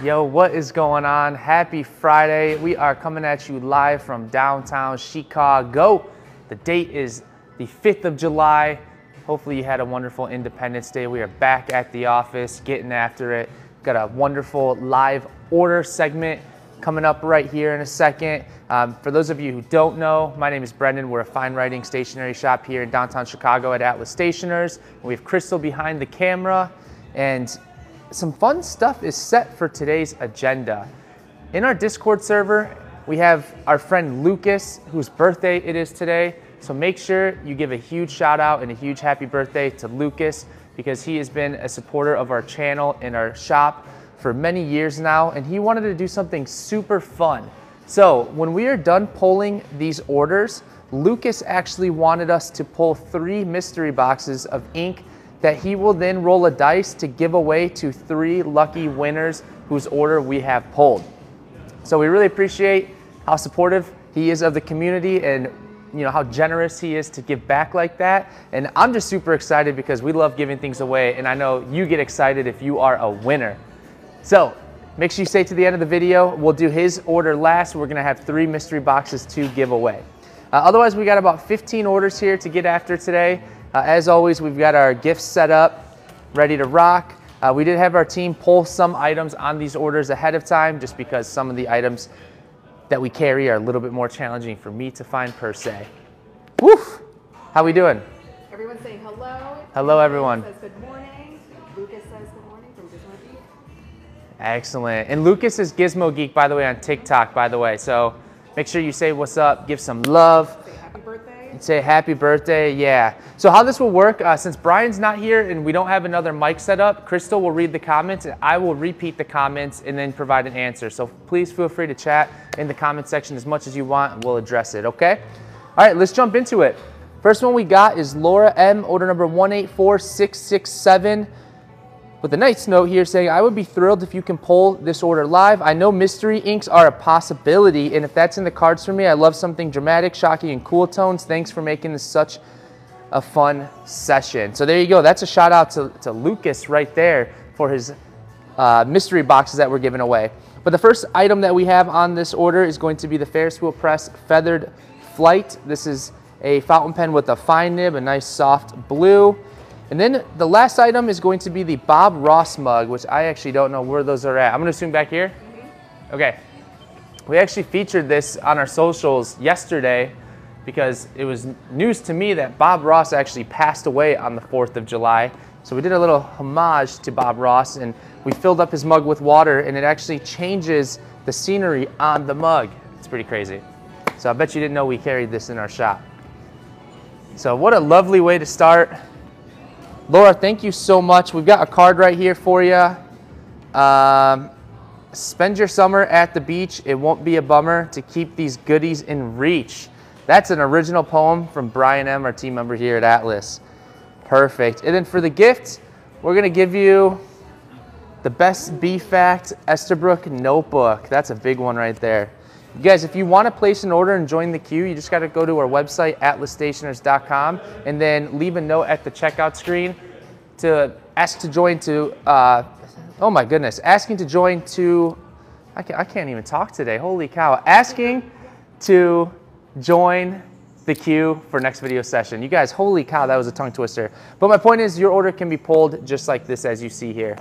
Yo, what is going on? Happy Friday. We are coming at you live from downtown Chicago. The date is the 5th of July. Hopefully, you had a wonderful Independence Day. We are back at the office getting after it. Got a wonderful live order segment coming up right here in a second. Um, for those of you who don't know, my name is Brendan. We're a fine writing stationery shop here in downtown Chicago at Atlas Stationers. We have Crystal behind the camera, and some fun stuff is set for today's agenda. In our Discord server, we have our friend Lucas, whose birthday it is today. So make sure you give a huge shout out and a huge happy birthday to Lucas because he has been a supporter of our channel and our shop for many years now, and he wanted to do something super fun. So when we are done pulling these orders, Lucas actually wanted us to pull three mystery boxes of ink that he will then roll a dice to give away to three lucky winners whose order we have pulled. So we really appreciate how supportive he is of the community and you know how generous he is to give back like that. And I'm just super excited because we love giving things away and I know you get excited if you are a winner. So make sure you stay to the end of the video. We'll do his order last. We're gonna have three mystery boxes to give away. Uh, otherwise, we got about 15 orders here to get after today. Uh, as always, we've got our gifts set up, ready to rock. Uh, we did have our team pull some items on these orders ahead of time just because some of the items that we carry are a little bit more challenging for me to find per se. Woof! How we doing? Everyone saying hello. Hello, everyone. Says good morning. Lucas says good morning from Gizmo Geek. Excellent. And Lucas is Gizmo Geek, by the way, on TikTok, by the way. So make sure you say what's up, give some love. Say happy birthday. Say happy birthday, yeah. So how this will work, uh, since Brian's not here and we don't have another mic set up, Crystal will read the comments and I will repeat the comments and then provide an answer. So please feel free to chat in the comment section as much as you want and we'll address it, okay? All right, let's jump into it. First one we got is Laura M, order number 184667 with a nice note here saying, I would be thrilled if you can pull this order live. I know mystery inks are a possibility, and if that's in the cards for me, I love something dramatic, shocking, and cool tones. Thanks for making this such a fun session. So there you go. That's a shout out to, to Lucas right there for his uh, mystery boxes that we're giving away. But the first item that we have on this order is going to be the Ferris Wheel Press Feathered Flight. This is a fountain pen with a fine nib, a nice soft blue. And then the last item is going to be the Bob Ross mug, which I actually don't know where those are at. I'm gonna assume back here. Okay. We actually featured this on our socials yesterday because it was news to me that Bob Ross actually passed away on the 4th of July. So we did a little homage to Bob Ross and we filled up his mug with water and it actually changes the scenery on the mug. It's pretty crazy. So I bet you didn't know we carried this in our shop. So what a lovely way to start. Laura, thank you so much. We've got a card right here for you. Um, spend your summer at the beach. It won't be a bummer to keep these goodies in reach. That's an original poem from Brian M., our team member here at Atlas. Perfect. And then for the gift, we're going to give you the best B-Fact Esterbrook notebook. That's a big one right there. You guys, if you want to place an order and join the queue, you just got to go to our website, atlasstationers.com, and then leave a note at the checkout screen to ask to join to, uh, oh my goodness, asking to join to, I can't, I can't even talk today, holy cow, asking to join the queue for next video session. You guys, holy cow, that was a tongue twister. But my point is your order can be pulled just like this as you see here.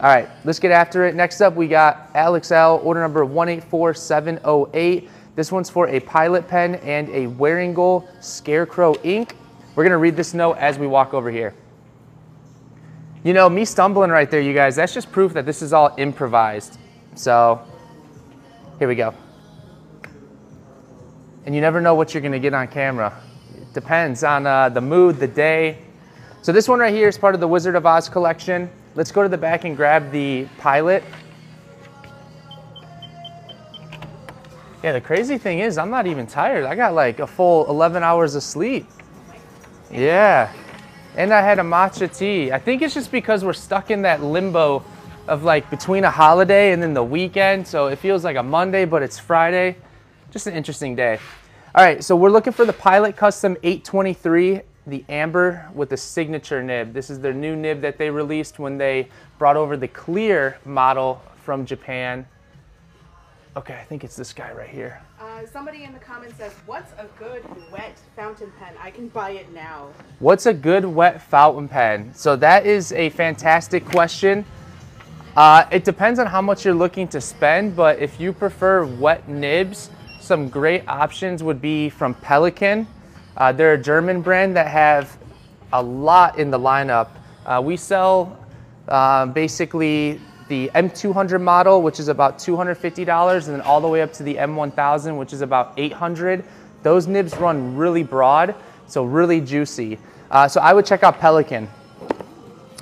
All right, let's get after it. Next up, we got Alex L, order number 184708. This one's for a pilot pen and a Wearingeul Scarecrow ink. We're gonna read this note as we walk over here. You know, me stumbling right there, you guys, that's just proof that this is all improvised. So, here we go. And you never know what you're gonna get on camera. It depends on uh, the mood, the day. So this one right here is part of the Wizard of Oz collection. Let's go to the back and grab the pilot. Yeah, the crazy thing is I'm not even tired. I got like a full 11 hours of sleep. Yeah. And I had a matcha tea. I think it's just because we're stuck in that limbo of like between a holiday and then the weekend. So it feels like a Monday, but it's Friday. Just an interesting day. All right, so we're looking for the Pilot Custom 823 the amber with the signature nib. This is their new nib that they released when they brought over the clear model from Japan. Okay, I think it's this guy right here. Uh, somebody in the comments says, "What's a good wet fountain pen? I can buy it now." What's a good wet fountain pen? So that is a fantastic question. Uh, it depends on how much you're looking to spend, but if you prefer wet nibs, some great options would be from Pelikan. Uh, they're a German brand that have a lot in the lineup. Uh, we sell uh, basically the M200 model, which is about $250, and then all the way up to the M1000, which is about 800. Those nibs run really broad, so really juicy. Uh, so I would check out Pelikan.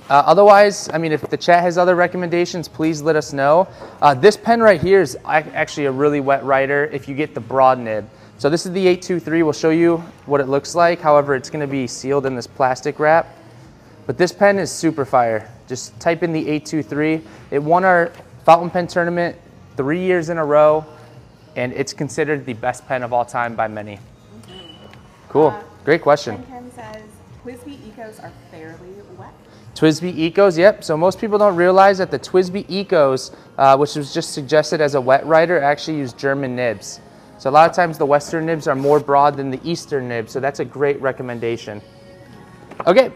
Uh, otherwise, I mean, if the chat has other recommendations, please let us know. Uh, this pen right here is actually a really wet writer if you get the broad nib. So this is the 823. We'll show you what it looks like. However, it's going to be sealed in this plastic wrap. But this pen is super fire. Just type in the 823. It won our fountain pen tournament three years in a row, and it's considered the best pen of all time by many. Mm -hmm. Cool. Uh, Great question. Ken says TWSBI Ecos are fairly wet. TWSBI Ecos, yep. So most people don't realize that the TWSBI Ecos, uh, which was just suggested as a wet writer, actually use German nibs. So a lot of times the Western nibs are more broad than the Eastern nibs, so that's a great recommendation. Okay,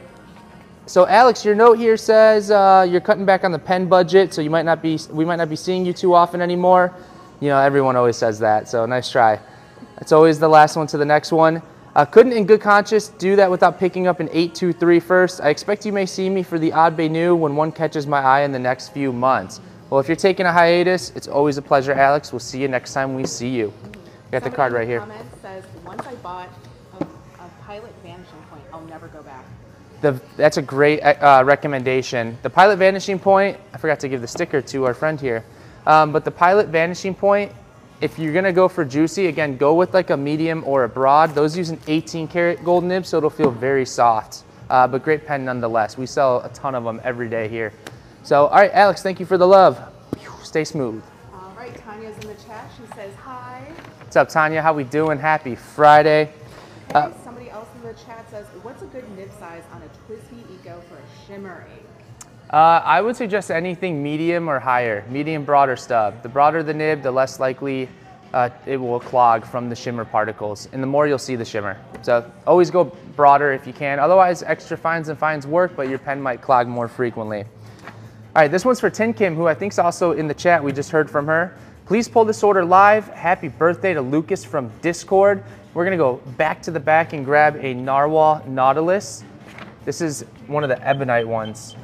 so Alex, your note here says uh, you're cutting back on the pen budget, so you might not be we might not be seeing you too often anymore. You know, everyone always says that, so nice try. It's always the last one to the next one. Uh, couldn't in good conscience do that without picking up an 823 first. I expect you may see me for the Odd New when one catches my eye in the next few months. Well, if you're taking a hiatus, it's always a pleasure, Alex. We'll see you next time we see you. Got the card right here. Comment says, once I bought a, a Pilot Vanishing Point, I'll never go back. The, that's a great uh, recommendation. The Pilot Vanishing Point, I forgot to give the sticker to our friend here, um, but the Pilot Vanishing Point, if you're gonna go for juicy, again, go with like a medium or a broad. Those use an 18 karat gold nib, so it'll feel very soft, uh, but great pen nonetheless. We sell a ton of them every day here. So, all right, Alex, thank you for the love. Stay smooth. All right, Tanya's in the chat. She says hi. What's up, Tanya? How we doing? Happy Friday. Uh, somebody else in the chat says, what's a good nib size on a TWSBI Eco for a shimmer ink? Uh, I would suggest anything medium or higher, medium, broader stub. The broader the nib, the less likely uh, it will clog from the shimmer particles, and the more you'll see the shimmer. So always go broader if you can. Otherwise, extra fines and fines work, but your pen might clog more frequently. All right, this one's for Tin Kim, who I think is also in the chat. We just heard from her. Please pull this order live. Happy birthday to Lucas from Discord. We're gonna go back to the back and grab a Narwhal Nautilus. This is one of the ebonite ones.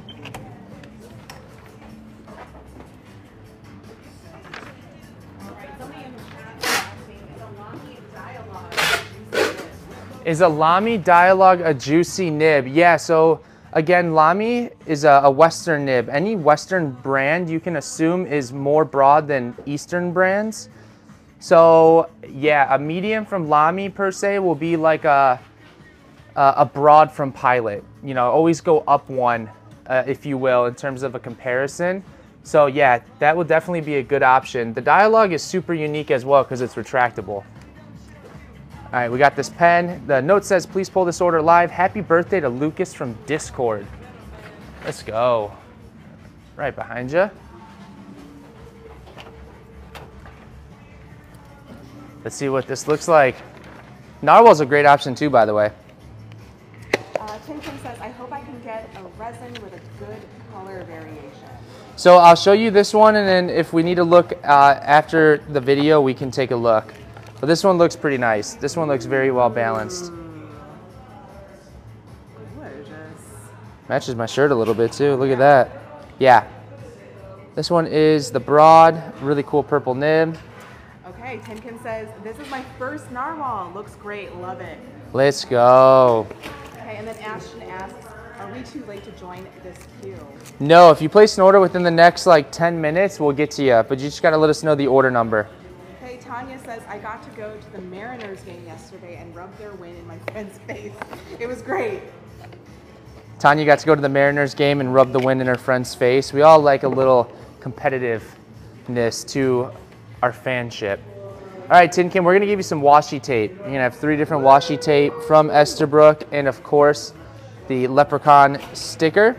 Is a Lamy Dialogue a juicy nib? Yeah, so again, Lamy is a, a, Western nib. Any Western brand you can assume is more broad than Eastern brands. So yeah, a medium from Lamy per se will be like a, a broad from Pilot. You know, always go up one, uh, if you will, in terms of a comparison. So yeah, that will definitely be a good option. The dialogue is super unique as well because it's retractable. All right, we got this pen. The note says, please pull this order live. Happy birthday to Lucas from Discord. Let's go. Right behind you. Let's see what this looks like. Narwhal's a great option too, by the way. Uh, Tin Kim says, I hope I can get a resin with a good color variation. So I'll show you this one, and then if we need to look uh, after the video, we can take a look. But this one looks pretty nice. This one looks very well balanced. Matches my shirt a little bit too. Look at that. Yeah. This one is the broad, really cool purple nib. Okay, Tin Kim says, this is my first narwhal. Looks great, love it. Let's go. Okay, and then Ashton asks, are we too late to join this queue? No, if you place an order within the next like 10 minutes, we'll get to you. But you just got to let us know the order number. Tanya says, I got to go to the Mariners game yesterday and rub their win in my friend's face. It was great. Tanya got to go to the Mariners game and rub the win in her friend's face. We all like a little competitiveness to our fanship. All right, Tin Kim, we're gonna give you some washi tape. You're gonna have three different washi tape from Esterbrook and of course, the Leprechaun sticker.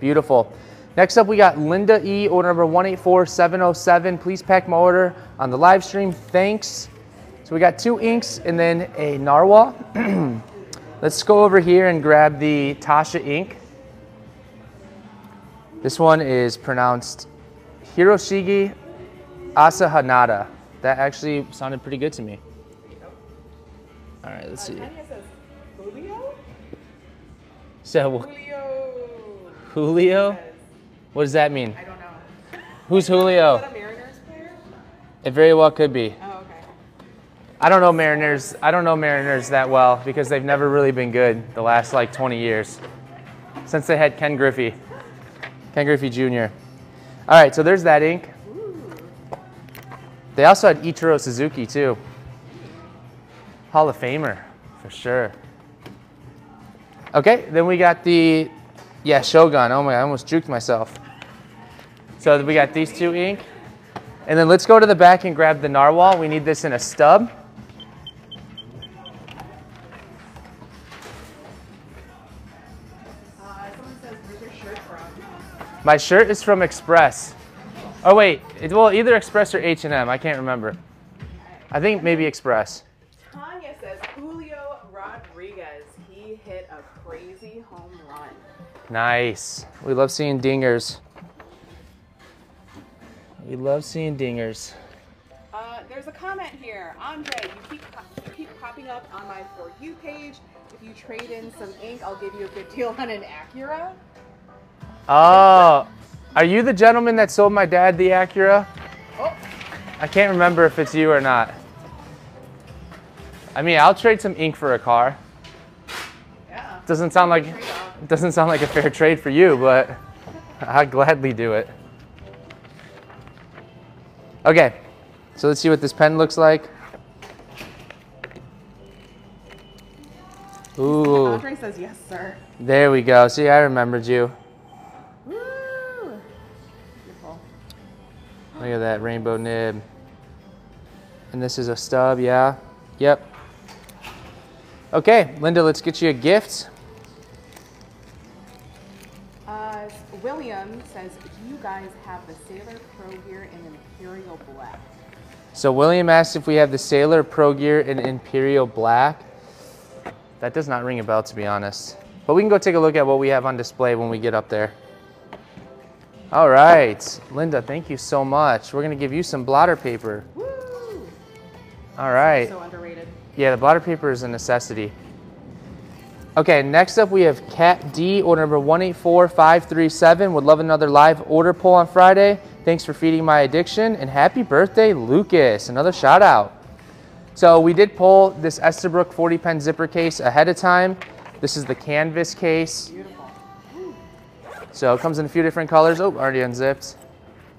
Beautiful. Next up, we got Linda E, order number 184707. Please pack my order on the live stream. Thanks. So we got two inks and then a narwhal. Let's go over here and grab the Taccia ink. This one is pronounced Hiroshige Asahanada. That actually sounded pretty good to me. All right, let's see. Says Julio. So, Julio. Julio? What does that mean? I don't know. Who's Is Julio? that a Mariners player? It very well could be. Oh, okay. I don't know Mariners. I don't know Mariners that well because they've never really been good the last like 20 years since they had Ken Griffey, Ken Griffey Jr. All right, so there's that ink. They also had Ichiro Suzuki too. Hall of Famer for sure. Okay, then we got the yeah Shogun. Oh my, I almost juked myself. So we got these two ink. And then let's go to the back and grab the narwhal. We need this in a stub. Uh, says, shirt? My shirt is from Express. Oh wait, it, well either Express or H&M. I can't remember. I think maybe Express. Tanya says, Julio Rodriguez. He hit a crazy home run. Nice. We love seeing dingers. We love seeing dingers. Uh, there's a comment here. Andre, you keep, you keep popping up on my For You page. If you trade in some ink, I'll give you a good deal on an Acura. Oh, are you the gentleman that sold my dad the Acura? Oh, I can't remember if it's you or not. I mean, I'll trade some ink for a car. yeah. Doesn't sound like doesn't sound like a fair trade for you, but I'd gladly do it. Okay, so let's see what this pen looks like. Ooh, Andre says, yes, sir. there we go. See, I remembered you. Woo! Beautiful. Look at that rainbow nib. And this is a stub, yeah. Yep. Okay, Linda, let's get you a gift. Guys have the Sailor Pro Gear in Imperial Black? So William asked if we have the Sailor Pro Gear in Imperial Black. That does not ring a bell, to be honest. But we can go take a look at what we have on display when we get up there. All right, Linda, thank you so much. We're gonna give you some blotter paper. Woo! All right. So underrated. Yeah, the blotter paper is a necessity. Okay, next up we have Cat D, order number 184537. Would love another live order pull on Friday. Thanks for feeding my addiction and happy birthday, Lucas. Another shout out. So we did pull this Esterbrook 40 pen zipper case ahead of time. This is the canvas case. So it comes in a few different colors. Oh, already unzipped.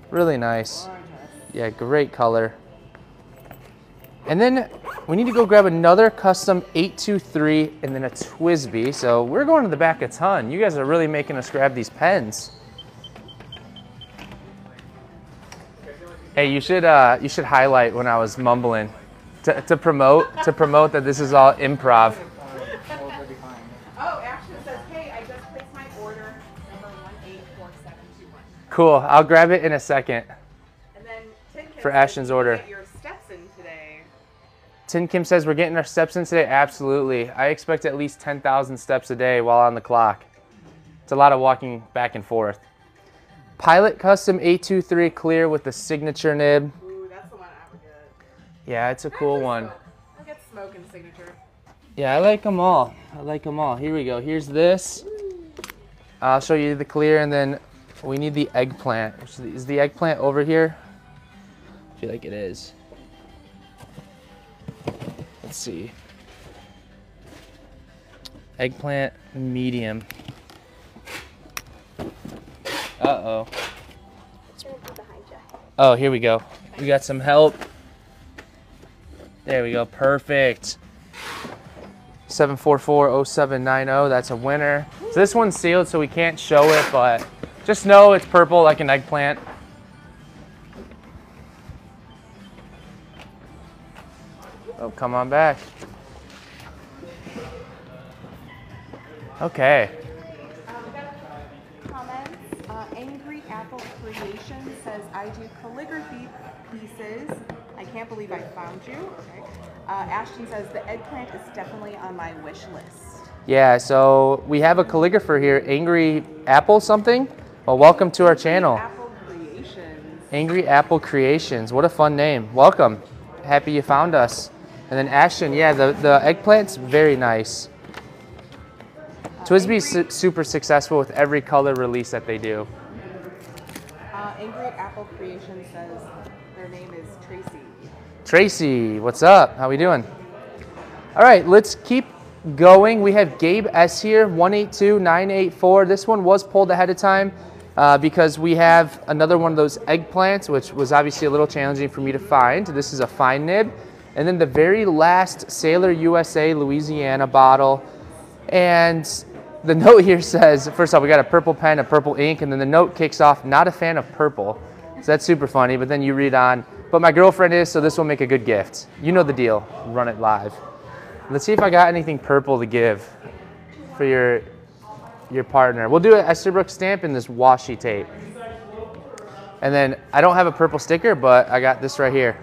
Really nice. Yeah, great color. And then we need to go grab another custom 823 and then a TWSBI. So we're going to the back a ton. You guys are really making us grab these pens. Hey, you should uh, you should highlight when I was mumbling to, to promote to promote that this is all improv. Oh, Ashton says, hey, I just placed my order, number 184721. Cool. I'll grab it in a second. And then Tin Kim For Ashton's "You order. Tin Kim says we're getting our steps in today. Absolutely. I expect at least 10,000 steps a day while on the clock. It's a lot of walking back and forth. Pilot Custom 823 clear with the signature nib. Ooh, that's the one I would get. Yeah, it's a cool one. I'll get smoke and signature. Yeah, I like them all. I like them all. Here we go. Here's this. I'll show you the clear and then we need the eggplant. Which is the- Is the eggplant over here? I feel like it is. Let's see. Eggplant medium. Uh-oh. Oh, here we go. We got some help. There we go. Perfect. 7440790. That's a winner. So this one's sealed, so we can't show it, but just know it's purple like an eggplant. Come on back. Okay. We got comments. Uh, Angry Apple Creation says, I do calligraphy pieces. I can't believe I found you. Okay. Uh, Ashton says, the eggplant is definitely on my wish list. Yeah, so we have a calligrapher here, Angry Apple something. Well, welcome to our channel. Apple Creations. Angry Apple Creations. What a fun name. Welcome. Happy you found us. And then Ashton, yeah, the, the eggplant's very nice. TWSBI's su- super successful with every color release that they do. Uh, Angry Apple Creation says, their name is Tracy. Tracy, what's up? How we doing? All right, let's keep going. We have Gabe S here, 182984. This one was pulled ahead of time uh, because we have another one of those eggplants, which was obviously a little challenging for me to find. This is a fine nib. And then the very last Sailor USA Louisiana bottle. And the note here says, first off, we got a purple pen, a purple ink, and then the note kicks off, not a fan of purple. So that's super funny, but then you read on, but my girlfriend is, so this will make a good gift. You know the deal, run it live. Let's see if I got anything purple to give for your your partner. We'll do an Esterbrook stamp in this washi tape. And then I don't have a purple sticker, but I got this right here.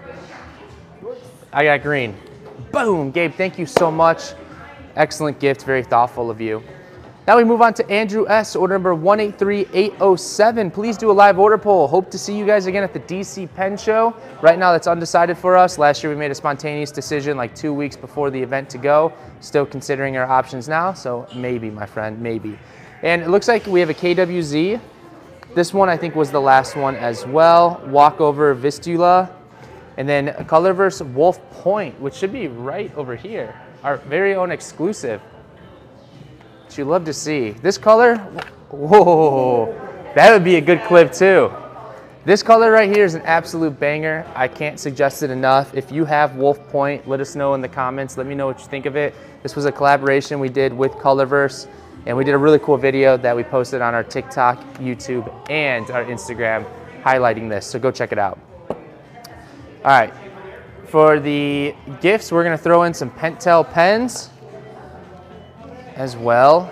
I got green. Boom, Gabe, thank you so much. Excellent gift, very thoughtful of you. Now we move on to Andrew S, order number 183807. Please do a live order poll. Hope to see you guys again at the DC Pen Show. Right now that's undecided for us. Last year we made a spontaneous decision like two weeks before the event to go. Still considering our options now, so maybe, my friend, maybe. And it looks like we have a KWZ. This one I think was the last one as well. Walkover Vistula. And then Colorverse Wolf Point, which should be right over here. Our very own exclusive. Which you love to see. This color, whoa, that would be a good clip too. This color right here is an absolute banger. I can't suggest it enough. If you have Wolf Point, let us know in the comments. Let me know what you think of it. This was a collaboration we did with Colorverse, and we did a really cool video that we posted on our TikTok, YouTube, and our Instagram highlighting this. So go check it out. All right, for the gifts, we're gonna throw in some Pentel pens as well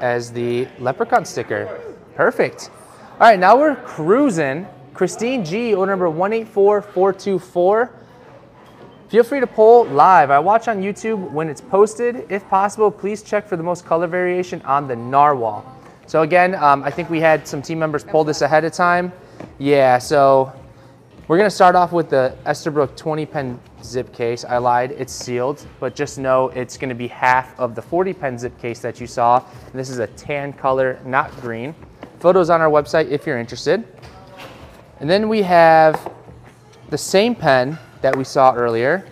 as the leprechaun sticker. Perfect. All right, now we're cruising. Christine G, order number 184424. Feel free to poll live. I watch on YouTube when it's posted. If possible, please check for the most color variation on the narwhal. So again, um, I think we had some team members pull this ahead of time. Yeah, so we're gonna start off with the Esterbrook 20 pen zip case. I lied, it's sealed, but just know it's gonna be half of the 40 pen zip case that you saw. And this is a tan color, not green. Photos on our website if you're interested. And then we have the same pen that we saw earlier.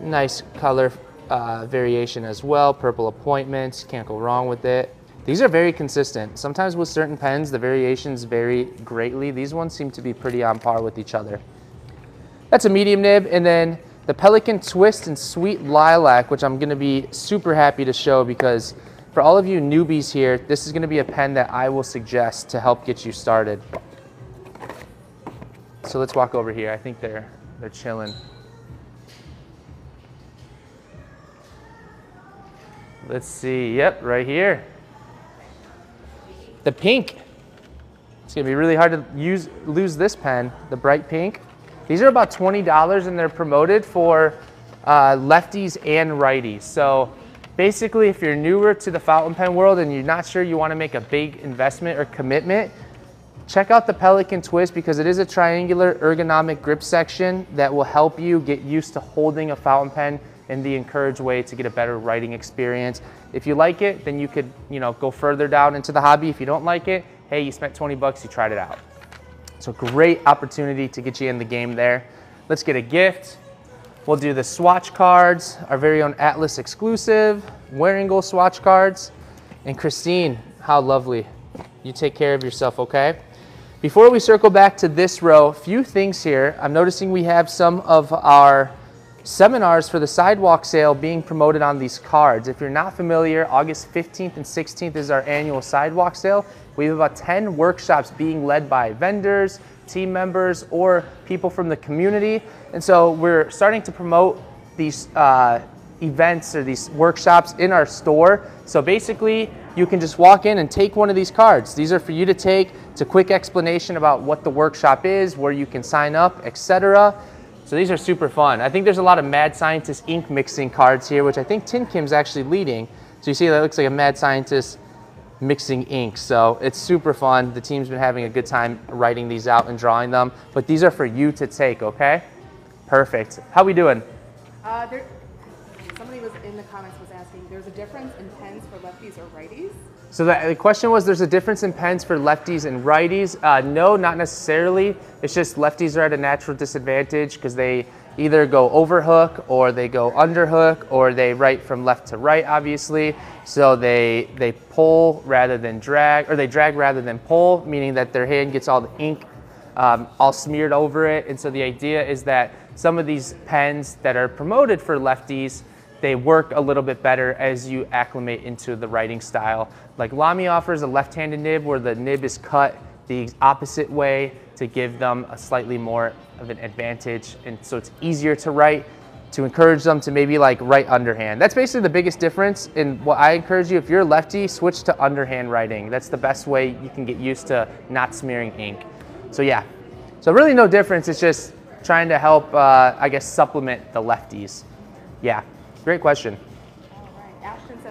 Nice color uh, variation as well, purple appointments, can't go wrong with it. These are very consistent. Sometimes with certain pens, the variations vary greatly. These ones seem to be pretty on par with each other. That's a medium nib. And then the Pelikan Twist and Sweet Lilac, which I'm gonna be super happy to show because for all of you newbies here, this is gonna be a pen that I will suggest to help get you started. So let's walk over here. I think they're, they're chilling. Let's see, yep, right here. The pink. It's gonna be really hard to use lose this pen, the bright pink. These are about $20 and they're promoted for uh, lefties and righties. So basically, if you're newer to the fountain pen world and you're not sure you wanna make a big investment or commitment, check out the Pelikan Twist because it is a triangular ergonomic grip section that will help you get used to holding a fountain pen in the encouraged way to get a better writing experience. If you like it, then you could, you know, go further down into the hobby. If you don't like it, hey, you spent 20 bucks, you tried it out. So great opportunity to get you in the game there. Let's get a gift. We'll do the swatch cards, our very own Atlas exclusive, Wearingeul swatch cards. And Christine, how lovely. You take care of yourself, okay? Before we circle back to this row, a few things here. I'm noticing we have some of our seminars for the sidewalk sale being promoted on these cards. If you're not familiar, August 15th and 16th is our annual sidewalk sale. We have about 10 workshops being led by vendors, team members, or people from the community. And so we're starting to promote these uh, events or these workshops in our store. So basically, you can just walk in and take one of these cards. These are for you to take. It's a quick explanation about what the workshop is, where you can sign up, etc. So these are super fun. I think there's a lot of Mad Scientist ink mixing cards here, which I think Tin Kim's actually leading. So you see that looks like a Mad Scientist mixing ink. So it's super fun. The team's been having a good time writing these out and drawing them. But these are for you to take, okay? Perfect. How we doing? Uh, there, somebody was in the comments was asking, there's a difference in pens for lefties or righties? So the, question was, there's a difference in pens for lefties and righties? Uh, no, not necessarily. It's just lefties are at a natural disadvantage because they either go overhook or they go underhook or they write from left to right, obviously. So they, they pull rather than drag, or they drag rather than pull, meaning that their hand gets all the ink um, all smeared over it. And so the idea is that some of these pens that are promoted for lefties, they work a little bit better as you acclimate into the writing style. Like Lamy offers a left-handed nib where the nib is cut the opposite way to give them a slightly more of an advantage. And so it's easier to write to encourage them to maybe like write underhand. That's basically the biggest difference in what I encourage you. If you're lefty, switch to underhand writing. That's the best way you can get used to not smearing ink. So yeah, so really no difference. It's just trying to help, uh, I guess, supplement the lefties. Yeah, great question.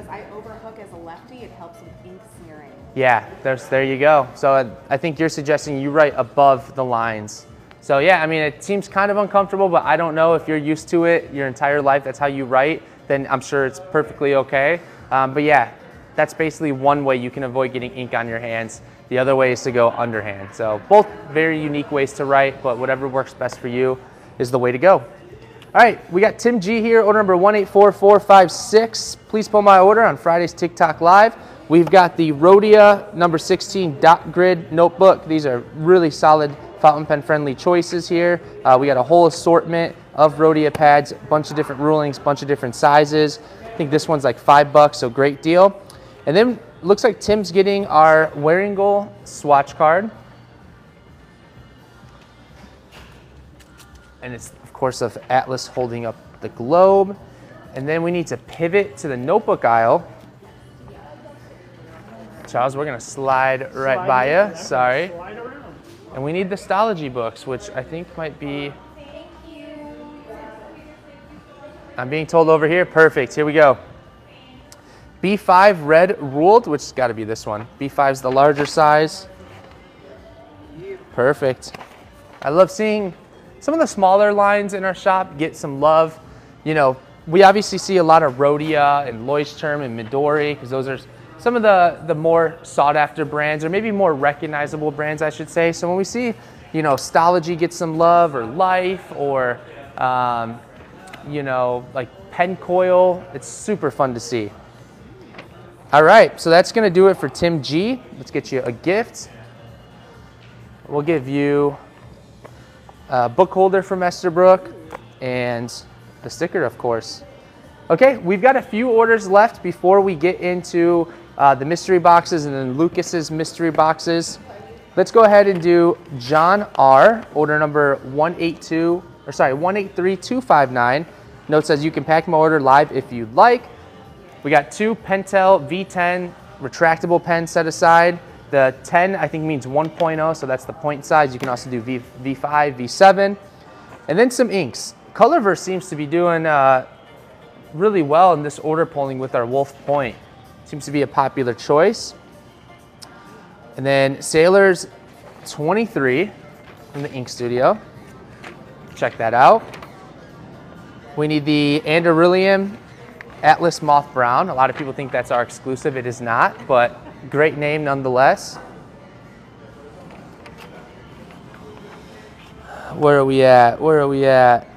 Says, I overhook as a lefty. It helps with ink smearing. Yeah, there's, there you go. So uh, I think you're suggesting you write above the lines. So yeah, I mean, it seems kind of uncomfortable, but I don't know if you're used to it your entire life, that's how you write, then I'm sure it's perfectly okay. Um, but yeah, that's basically one way you can avoid getting ink on your hands. The other way is to go underhand. So both very unique ways to write, but whatever works best for you is the way to go. All right, we got Tim G here, order number 184456. Please pull my order on Friday's TikTok Live. We've got the Rhodia number 16 dot grid notebook. These are really solid fountain pen friendly choices here. Uh, we got a whole assortment of Rhodia pads, bunch of different rulings, bunch of different sizes. I think this one's like five bucks, so great deal. And then looks like Tim's getting our Wearingeul swatch card. And it's course of Atlas holding up the globe. And then we need to pivot to the notebook aisle. Charles, we're gonna slide right slide by you. Sorry. And we need the Stalogy books, which I think might be. I'm being told over here. Perfect. Here we go. B5 red ruled, which has got to be this one. B5 is the larger size. Perfect. I love seeing some of the smaller lines in our shop get some love. You know, we obviously see a lot of Rhodia and Leuchtturm and Midori because those are some of the, the more sought after brands, or maybe more recognizable brands, I should say. So when we see, you know, Stalogy get some love, or Life, or, um, you know, like Pencoil, it's super fun to see. All right, so that's gonna do it for Tim G. Let's get you a gift. We'll give you a book holder from Esterbrook and the sticker, of course. Okay, we've got a few orders left before we get into uh, the mystery boxes and then Lucas's mystery boxes. Let's go ahead and do John R, order number 182, or sorry, 183259. Note says you can pack my order live if you'd like. We got two Pentel V10 retractable pens set aside. The 10 I think means 1.0, so that's the point size. You can also do v, V5, V7. And then some inks. Colorverse seems to be doing uh, really well in this order polling with our Wolf Point. Seems to be a popular choice. And then Sailors 23 from the Ink Studio. Check that out. We need the Anderillium Atlas Moth Brown. A lot of people think that's our exclusive. It is not, but great name nonetheless. Where are we at? Where are we at?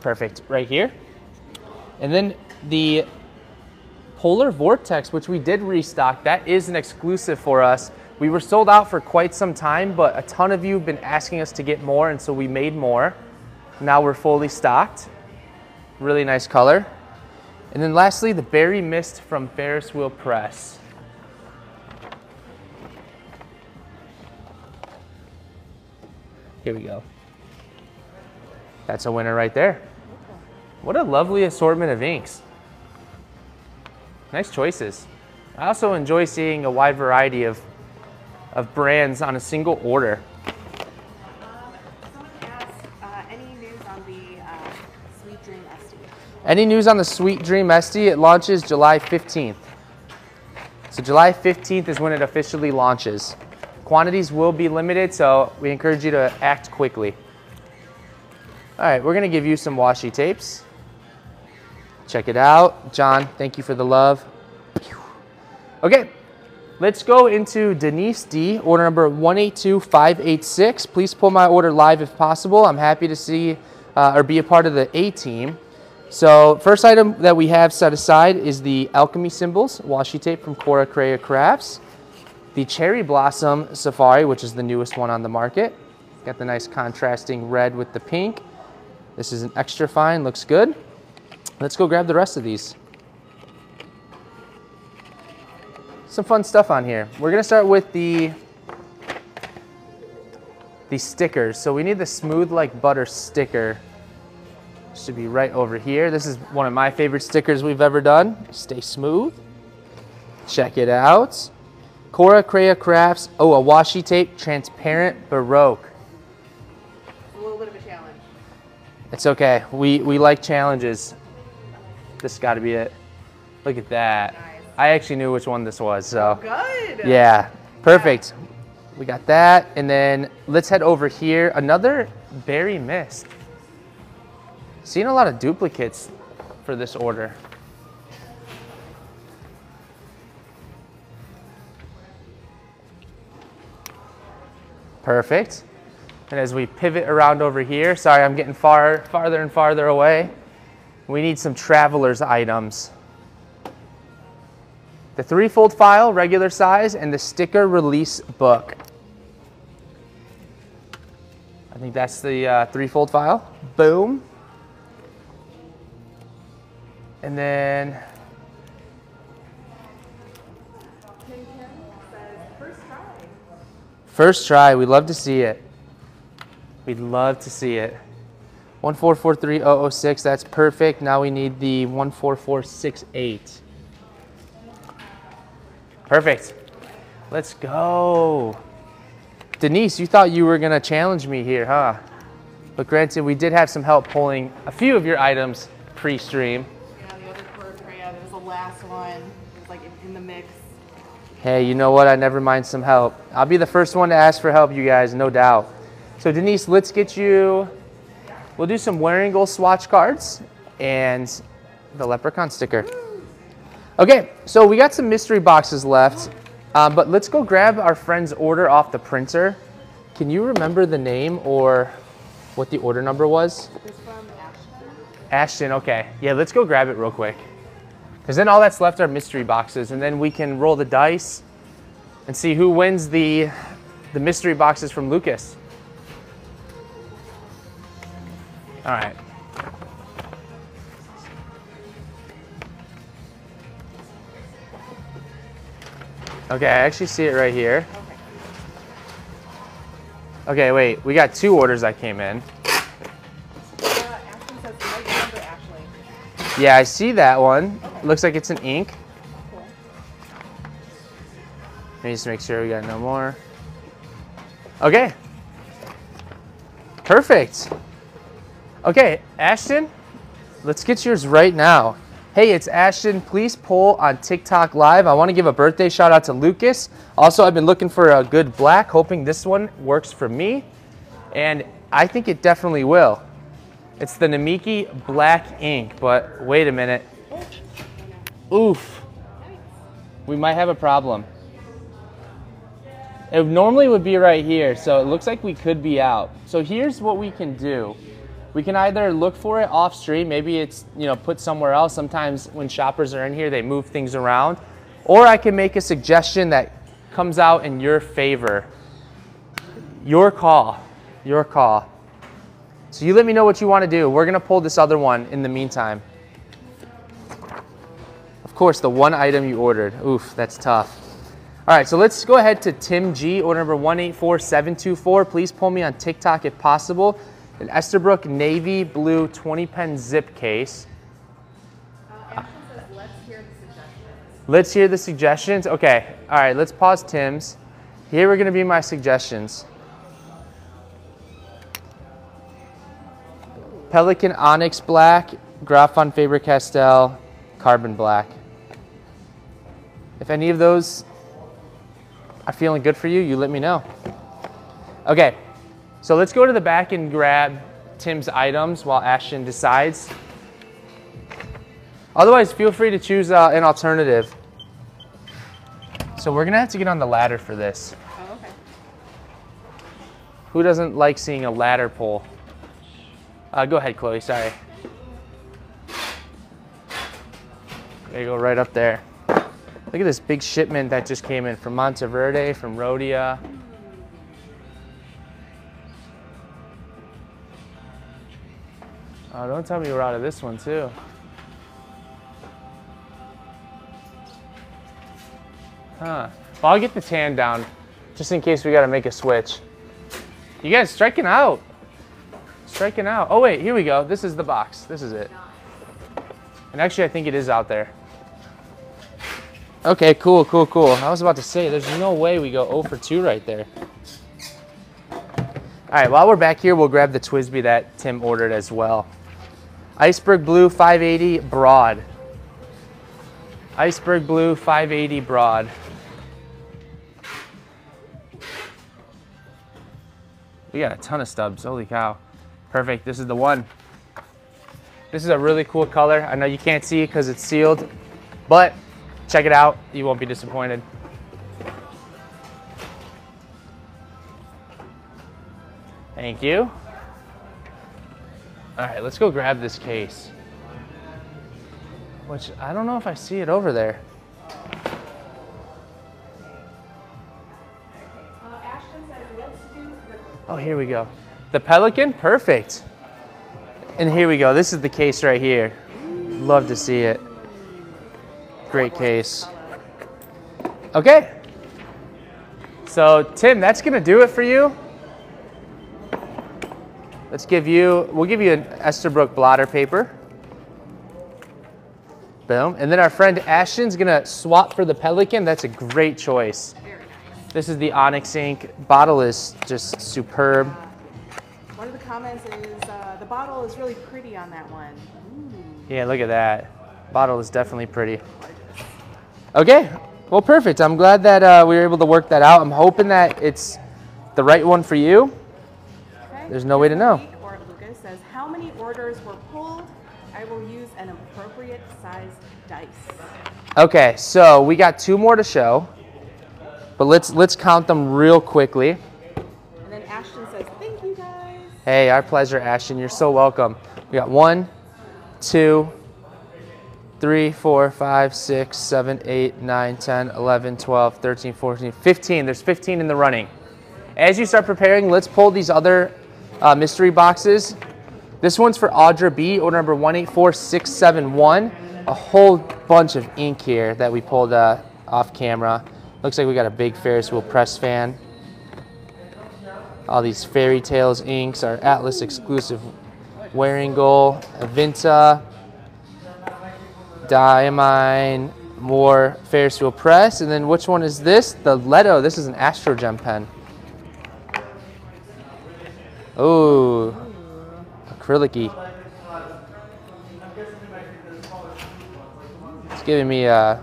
Perfect, right here. And then the Polar Vortex, which we did restock, that is an exclusive for us. We were sold out for quite some time, but a ton of you have been asking us to get more, and so we made more. Now we're fully stocked. Really nice color. And then lastly, the Berry Mist from Ferris Wheel Press. Here we go. That's a winner right there. What a lovely assortment of inks. Nice choices. I also enjoy seeing a wide variety of, of brands on a single order. Any news on the Sweet Dream SD? It launches July 15th. So July 15th is when it officially launches. Quantities will be limited, so we encourage you to act quickly. All right, we're gonna give you some washi tapes. Check it out. John, thank you for the love. Okay, let's go into Denise D, order number 182586. Please pull my order live if possible. I'm happy to see uh, or be a part of the A team. So first item that we have set aside is the Alchemy Symbols washi tape from Cora Crea Crafts. The Cherry Blossom Safari, which is the newest one on the market. Got the nice contrasting red with the pink. This is an extra fine, looks good. Let's go grab the rest of these. Some fun stuff on here. We're gonna start with the the stickers. So we need the smooth like butter sticker. Should be right over here. This is one of my favorite stickers we've ever done. Stay smooth. Check it out. Cora Crea Crafts. Oh, a washi tape, transparent Baroque. A little bit of a challenge. It's okay. We we like challenges. This got to be it. Look at that. Nice. I actually knew which one this was. So oh, Good. yeah, perfect. We got that, and then let's head over here. Another berry mist. Seeing a lot of duplicates for this order. Perfect. And as we pivot around over here, sorry, I'm getting far, farther and farther away. We need some traveler's items. The three-fold file, regular size, and the sticker release book. I think that's the uh, three-fold file. Boom. And then. First try, we'd love to see it. We'd love to see it. 1443006, that's perfect. Now we need the 14468. Perfect. Let's go. Denise, you thought you were gonna challenge me here, huh? But granted, we did have some help pulling a few of your items pre-stream. Yeah, the other Cora Crea, there was the last one. Like in, the mix. Hey, you know what? I never mind some help. I'll be the first one to ask for help, you guys, no doubt. So Denise, let's get you, we'll do some Wearingeul swatch cards and the leprechaun sticker. Okay, so we got some mystery boxes left, um, but let's go grab our friend's order off the printer. Can you remember the name or what the order number was? Ashton. Ashton, okay. Yeah, let's go grab it real quick. Because then all that's left are mystery boxes, and then we can roll the dice and see who wins the, the mystery boxes from Lucas. All right. Okay, I actually see it right here. Okay, wait, we got two orders that came in. Uh, Ashton says, might remember Ashley. Yeah, I see that one. Looks like it's an ink. Cool. Let me just make sure we got no more. Okay. Perfect. Okay, Ashton, let's get yours right now. Hey, it's Ashton. Please poll on TikTok Live. I want to give a birthday shout out to Lucas. Also, I've been looking for a good black, hoping this one works for me. And I think it definitely will. It's the Namiki Black Ink, but wait a minute. Oof. We might have a problem. It normally would be right here, so it looks like we could be out. So here's what we can do. We can either look for it off stream, maybe it's you know put somewhere else. Sometimes when shoppers are in here, they move things around. Or I can make a suggestion that comes out in your favor. Your call. Your call. So you let me know what you want to do. We're gonna pull this other one in the meantime. Of course, the one item you ordered. Oof, that's tough. All right, so let's go ahead to Tim G, order number 184724. Please pull me on TikTok if possible. An Esterbrook navy blue 20 pen zip case. Let's hear the suggestions. Okay, all right, let's pause Tim's. Here are gonna be my suggestions. Pelikan Onyx Black, Graf von Faber-Castell, Carbon Black. If any of those are feeling good for you, you let me know. Okay, so let's go to the back and grab Tim's items while Ashton decides. Otherwise, feel free to choose uh, an alternative. So we're gonna have to get on the ladder for this. Oh, okay. Who doesn't like seeing a ladder pole? Uh, go ahead, Chloe, sorry. There you go, right up there. Look at this big shipment that just came in from Monteverde, from Rhodia. Oh, don't tell me we're out of this one too. Huh. Well, I'll get the tan down just in case we got to make a switch. You guys striking out. Striking out. Oh, wait, here we go. This is the box. This is it. And actually, I think it is out there. Okay, cool, cool, cool. I was about to say, there's no way we go 0 for 2 right there. All right, while we're back here, we'll grab the TWSBI that Tim ordered as well. Iceberg Blue 580 Broad. Iceberg Blue 580 Broad. We got a ton of stubs, holy cow. Perfect, this is the one. This is a really cool color. I know you can't see it because it's sealed, but check it out, you won't be disappointed. Thank you. All right, let's go grab this case. Which I don't know if I see it over there. Oh, here we go. The Pelikan, perfect. And here we go. This is the case right here. Love to see it. Great case. Okay. So, Tim, that's going to do it for you. Let's give you, we'll give you an Esterbrook blotter paper. Boom. And then our friend Ashton's going to swap for the Pelikan. That's a great choice. nice. This is the Onyx ink. Bottle is just superb. One of the comments is uh, the bottle is really pretty on that one. Ooh, Yeah, look at that. Bottle is definitely pretty. Okay, well, perfect. I'm glad that uh, we were able to work that out. I'm hoping that it's the right one for you. okay. There's no way to know. Or Lucas says, how many orders were pulled? I will use an appropriate size dice. Okay, so we got two more to show, but let's let's count them real quickly. And then Ashton says, thank you guys. Hey, our pleasure, Ashton. You're so welcome. We got one, two, three, four, five, six, seven, eight, nine, 10, 11, 12, 13, 14, 15. There's 15 in the running. As you start preparing, let's pull these other uh, mystery boxes. This one's for Audra B, order number 184671. A whole bunch of ink here that we pulled uh, off camera. Looks like we got a big Ferris wheel press fan. All these fairy tales inks, our Atlas exclusive Wearingeul, Avinta, Diamine, more Ferris wheel press, and then which one is this? The Leto. This is an Astrogem pen. Oh, acrylic It's giving me uh,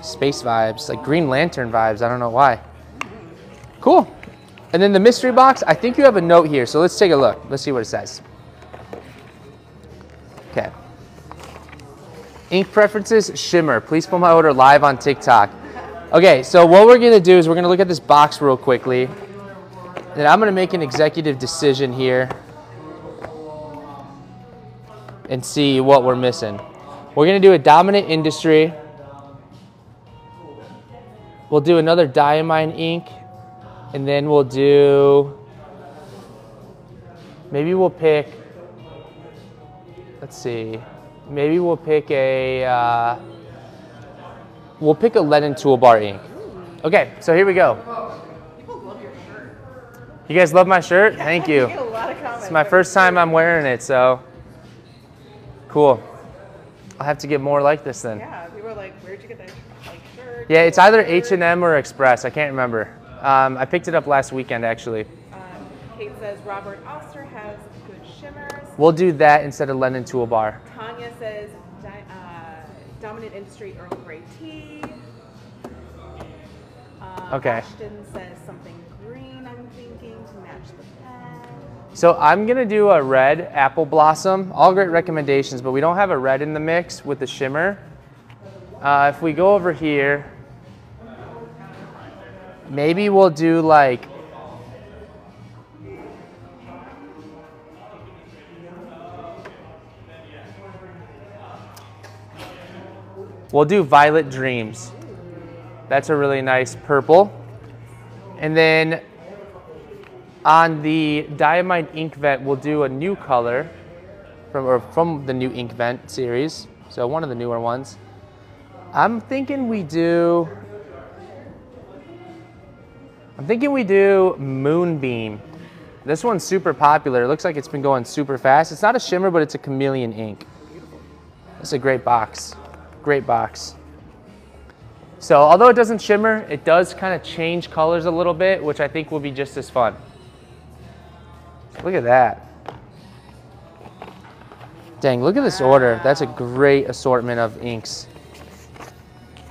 space vibes, like Green Lantern vibes. I don't know why. Cool. And then the mystery box, I think you have a note here, so let's take a look. Let's see what it says. Ink preferences, shimmer. Please pull my order live on TikTok. Okay, so what we're gonna do is we're gonna look at this box real quickly. Then I'm gonna make an executive decision here and see what we're missing. We're gonna do a dominant industry. We'll do another diamine ink, and then we'll do. Maybe we'll pick. Let's see. Maybe we'll pick a. Uh, we'll pick a Lennon toolbar ink. Okay, so here we go. People love your shirt. You guys love my shirt? Thank You you. get a lot of comments. It's my first time I'm wearing it, so cool. I'll have to get more like this then. Yeah, people are like, where'd you get that? Shirt? Yeah, it's either H&M or Express. I can't remember. Um, I picked it up last weekend, actually. Um, Kate says Robert Oster has. We'll do that instead of Lennon Toolbar. Tanya says uh, Dominant Industry Earl Grey tea. Uh, Okay. Ashton says something green, I'm thinking, to match the pen. So I'm gonna do a red apple blossom. All great recommendations, but we don't have a red in the mix with the shimmer. Uh, if we go over here, maybe we'll do like. We'll do Violet Dreams. That's a really nice purple. And then on the Diamine Ink Vent, we'll do a new color from, or from the new Ink Vent series. So one of the newer ones. I'm thinking we do, I'm thinking we do Moonbeam. This one's super popular. It looks like it's been going super fast. It's not a shimmer, but it's a chameleon ink. It's a great box. Great box. So although it doesn't shimmer, it does kind of change colors a little bit, which I think will be just as fun. Look at that. Dang, look at this order. That's a great assortment of inks.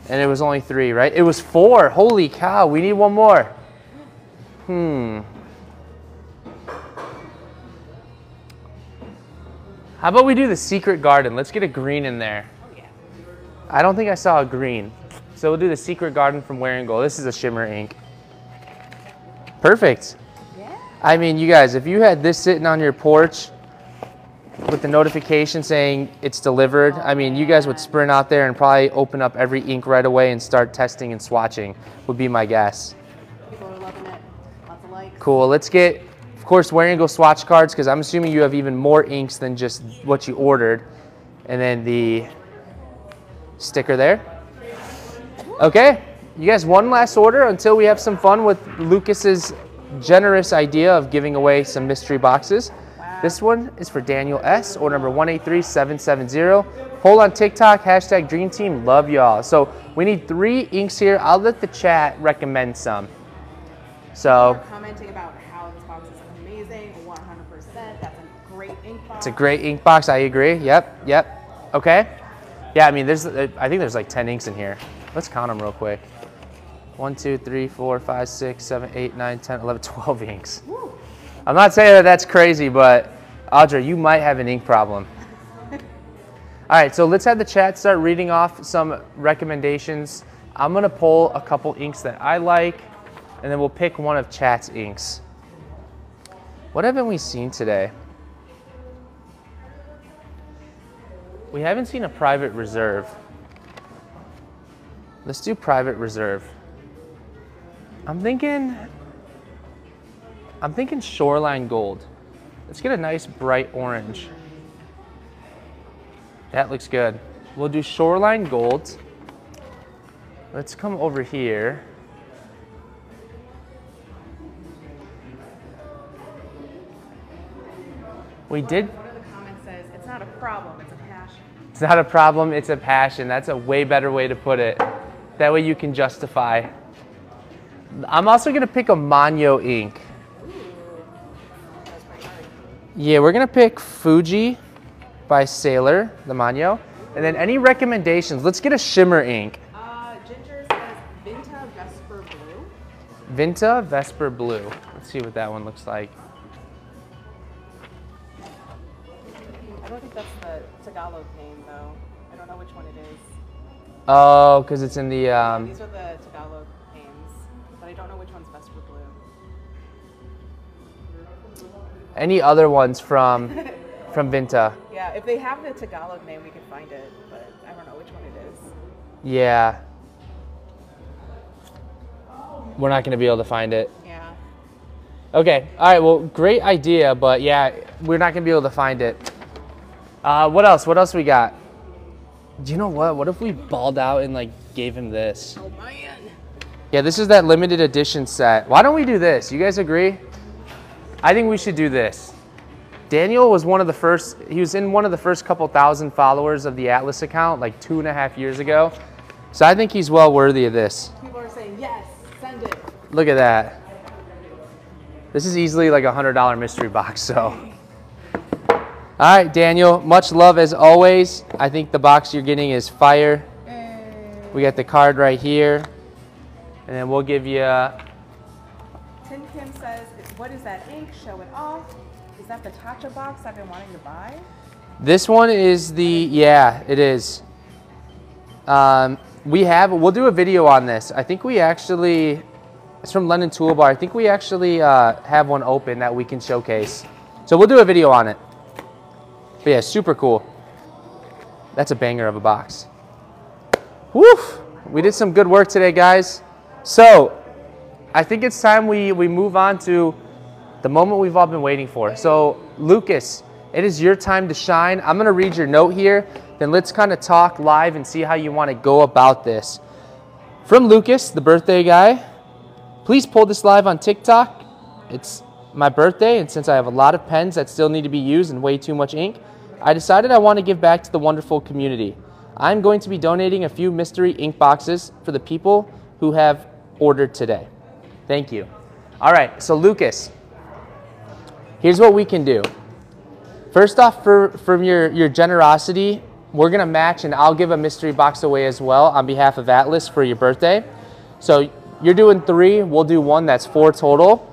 And it was only three, right? It was four. Holy cow, we need one more. Hmm. How about we do the secret garden? Let's get a green in there. Oh. I don't think I saw a green. So we'll do the Secret Garden from Wearingeul. This is a shimmer ink. Perfect. Yeah. I mean, you guys, if you had this sitting on your porch with the notification saying it's delivered, I mean, you guys would oh, sprint out there and probably open up every ink right away and start testing and swatching, would be my guess. People are loving it. Lots of likes. Cool. Let's get, of course, Wearingeul swatch cards because I'm assuming you have even more inks than just what you ordered. And then the sticker there. Okay, you guys, one last order until we have some fun with Lucas's generous idea of giving away some mystery boxes. This one is for Daniel S. Order number 183770. Poll on TikTok, hashtag Dream Team, love y'all. So we need three inks here. I'll let the chat recommend some. So People are commenting about how this box is amazing, 100%. That's a great ink box. it's a great ink box. I agree. Yep, yep. Okay. Yeah, I mean, there's. I think there's like 10 inks in here. Let's count them real quick. One, two, three, four, five, six, seven, eight, nine, 10, 11, 12 inks. Woo. I'm not saying that that's crazy, but Audra, you might have an ink problem. All right, so let's have the chat start reading off some recommendations. I'm gonna pull a couple inks that I like, and then we'll pick one of chat's inks. What haven't we seen today? We haven't seen a private reserve. Let's do private reserve. I'm thinking I'm thinking shoreline gold. Let's get a nice bright orange. That looks good. We'll do shoreline gold. Let's come over here. We did One of the comments says, it's not a problem, it's a. It's not a problem, it's a passion. That's a way better way to put it. That way you can justify. I'm also gonna pick a Manyo ink. That's pretty hard. Yeah, we're gonna pick Fuji by Sailor, the Manyo. And then any recommendations? Let's get a shimmer ink. Uh, Ginger says Vinta Vesper Blue. Vinta Vesper Blue. Let's see what that one looks like. I don't think that's the Tagalog name though. I don't know which one it is. Oh, because it's in the. Um, These are the Tagalog names, but I don't know which one's Vesper Blue. any other ones from from Vinta? Yeah, if they have the Tagalog name, we can find it, but I don't know which one it is. Yeah. We're not gonna be able to find it. Yeah. Okay. All right. Well, great idea, but yeah, we're not gonna be able to find it. Uh, what else? What else we got? Do you know what? What if we balled out and like gave him this? Oh man. Yeah, this is that limited edition set. Why don't we do this? You guys agree? I think we should do this. Daniel was one of the first, he was in one of the first couple thousand followers of the Atlas account like two and a half years ago. So I think he's well worthy of this. People are saying yes, send it. Look at that. This is easily like a $100 mystery box, so. All right, Daniel, much love as always. I think the box you're getting is fire. We got the card right here. And then we'll give you, Tin Kim says, what is that ink? Show it off. Is that the Taccia box I've been wanting to buy? this one is the, yeah, it is. Um, we have, we'll do a video on this. I think we actually, it's from London Toolbar. I think we actually uh, have one open that we can showcase. So we'll do a video on it. But yeah, super cool. That's a banger of a box. Woof! We did some good work today, guys. So, I think it's time we, we move on to the moment we've all been waiting for. So, Lucas, it is your time to shine. I'm gonna read your note here, then let's kind of talk live and see how you wanna go about this. From Lucas, the birthday guy, please pull this live on TikTok. It's my birthday, and since I have a lot of pens that still need to be used and way too much ink, I decided I want to give back to the wonderful community. I'm going to be donating a few mystery ink boxes for the people who have ordered today. Thank you. All right, so Lucas, here's what we can do. First off, for, from your, your generosity, we're gonna match and I'll give a mystery box away as well on behalf of Atlas for your birthday. So you're doing three, we'll do one, that's four total.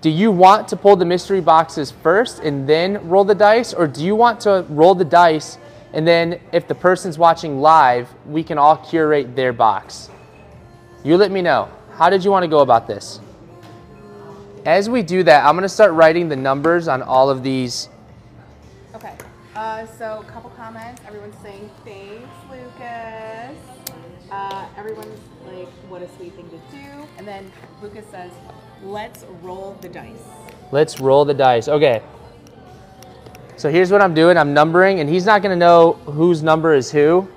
Do you want to pull the mystery boxes first and then roll the dice? Or do you want to roll the dice and then if the person's watching live, we can all curate their box? You let me know. How did you want to go about this? As we do that, I'm going to start writing the numbers on all of these. Okay. Uh, so, a couple comments. Everyone's saying thanks, Lucas. Uh, everyone's like, what a sweet thing to do. And then Lucas says, let's roll the dice. Let's roll the dice. Okay. So here's what I'm doing. I'm numbering, and he's not going to know whose number is who.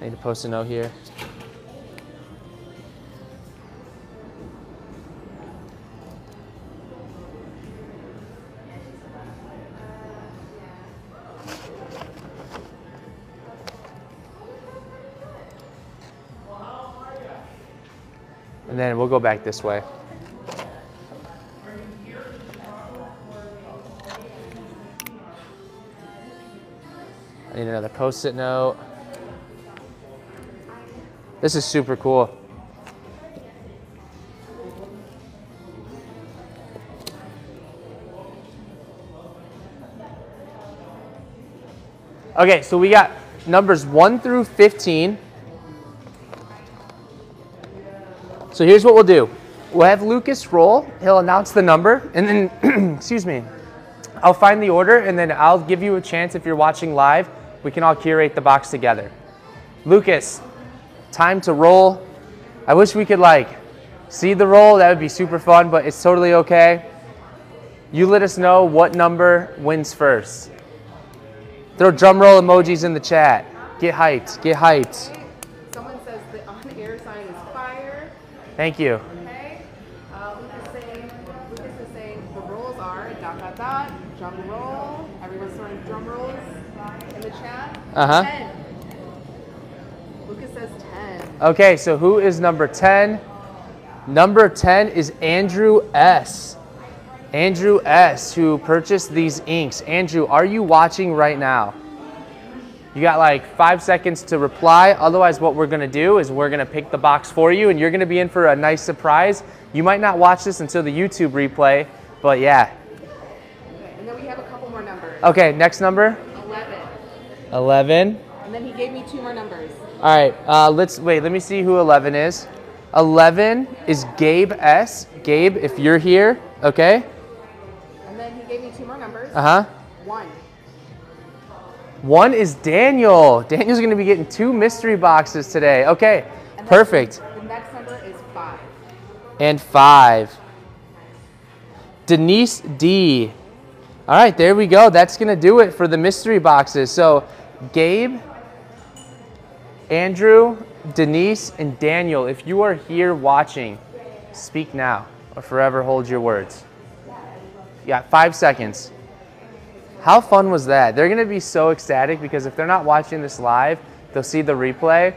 I need to post a note here. And then we'll go back this way. I need another post-it note. This is super cool. Okay, so we got numbers 1 through 15. So here's what we'll do. We'll have Lucas roll. He'll announce the number, and then, excuse me, I'll find the order, and then I'll give you a chance if you're watching live. We can all curate the box together. Lucas, time to roll. I wish we could like see the roll. That would be super fun, but it's totally okay. You let us know what number wins first. Throw drum roll emojis in the chat. Get hyped. Get hyped. Thank you. Okay. Uh, Lucas, saying, Lucas is saying the rolls are dot dot dot drum roll. Everyone's throwing drum rolls in the chat. Uh-huh. Ten. Lucas says ten. Okay, so who is number 10? Number 10 is Andrew S. Andrew S., who purchased these inks. Andrew, are you watching right now? You got like five seconds to reply. Otherwise, what we're gonna do is we're gonna pick the box for you and you're gonna be in for a nice surprise. You might not watch this until the YouTube replay, but yeah. Okay. And then we have a couple more numbers. Okay, next number Eleven. 11. And then he gave me two more numbers. All right, uh, let's wait. Let me see who 11 is. 11 is Gabe S. Gabe, if you're here, okay? And then he gave me two more numbers. Uh huh. One. One is Daniel. Daniel's gonna be getting two mystery boxes today. Okay, perfect. The next number is five. And five. Denise D. All right, there we go. That's gonna do it for the mystery boxes. So, Gabe, Andrew, Denise, and Daniel, if you are here watching, speak now or forever hold your words. You got five seconds. How fun was that? They're gonna be so ecstatic because if they're not watching this live, they'll see the replay.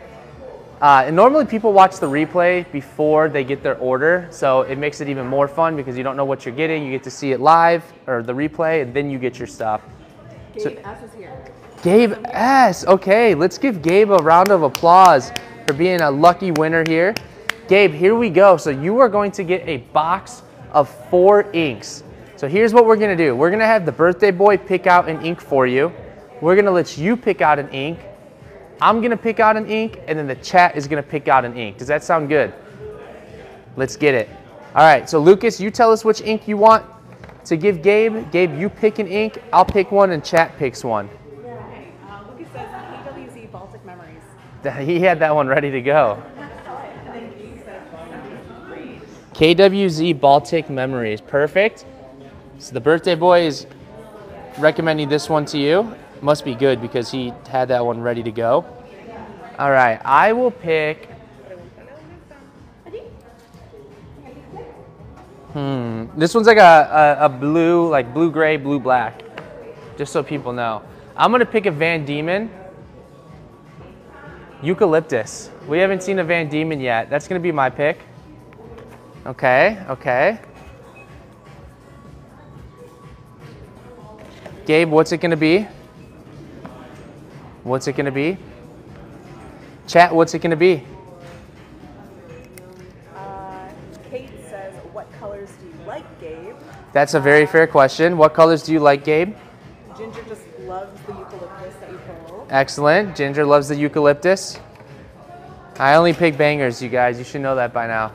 Uh, and normally people watch the replay before they get their order, so it makes it even more fun because you don't know what you're getting. You get to see it live or the replay, and then you get your stuff. Gabe So- S is here. Gabe S. Okay, let's give Gabe a round of applause for being a lucky winner here. Gabe, here we go. So you are going to get a box of four inks. So here's what we're gonna do. We're gonna have the birthday boy pick out an ink for you. We're gonna let you pick out an ink. I'm gonna pick out an ink, and then the chat is gonna pick out an ink. Does that sound good? Let's get it. All right, so Lucas, you tell us which ink you want to give Gabe. Gabe, you pick an ink, I'll pick one, and chat picks one. Okay, uh, Lucas says KWZ Baltic Memories. He had that one ready to go. And then Gabe says great. KWZ Baltic Memories. Perfect. So the birthday boy is recommending this one to you. Must be good because he had that one ready to go. All right, I will pick. Hmm. This one's like a, a, a blue, like blue gray, blue black. Just so people know. I'm gonna pick a Van Dieman. Eucalyptus. We haven't seen a Van Dieman yet. That's gonna be my pick. Okay, okay. Gabe, what's it gonna be? What's it gonna be? Chat, what's it gonna be? Uh, Kate says, what colors do you like, Gabe? That's a very fair question. What colors do you like, Gabe? Ginger just loves the eucalyptus that you pulled. Excellent. Ginger loves the eucalyptus. I only pick bangers, you guys. You should know that by now.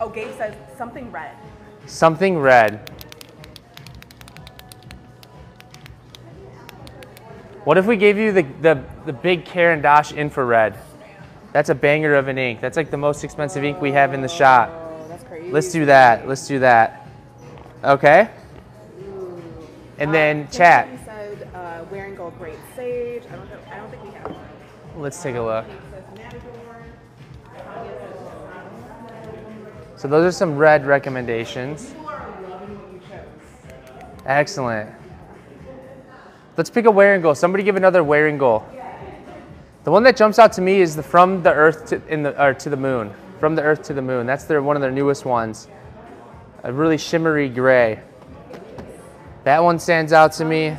Oh, Gabe says something red. Something red. What if we gave you the, the, the big Caran d'Ache infrared? That's a banger of an ink. That's like the most expensive ink we have in the shop. Oh, that's crazy. Let's do that. Let's do that. Okay? And then chat. Said, uh, Wearingeul great sage. I don't, I don't think we have one. Let's take a look. Kate says Matador. Tanya says So those are some red recommendations. People are loving what you chose. Excellent. Let's pick a Wearingeul. Somebody give another Wearingeul. The one that jumps out to me is the from the earth to in the or to the moon. From the earth to the moon. That's their one of their newest ones. A really shimmery gray. That one stands out to me.